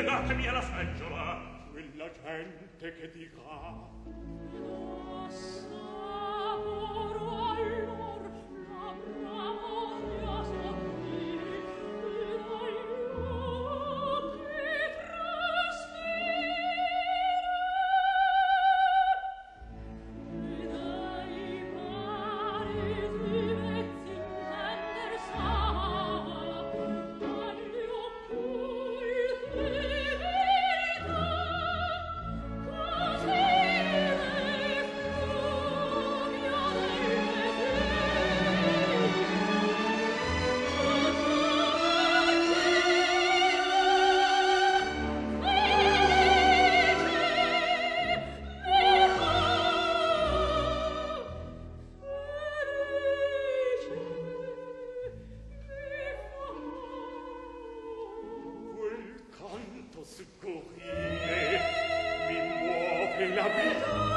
legatemi alla seggiola quella gente che dirà la saporò allor la bravo mia sorrire dai pari svivezzi soccorrire mi muove la vita.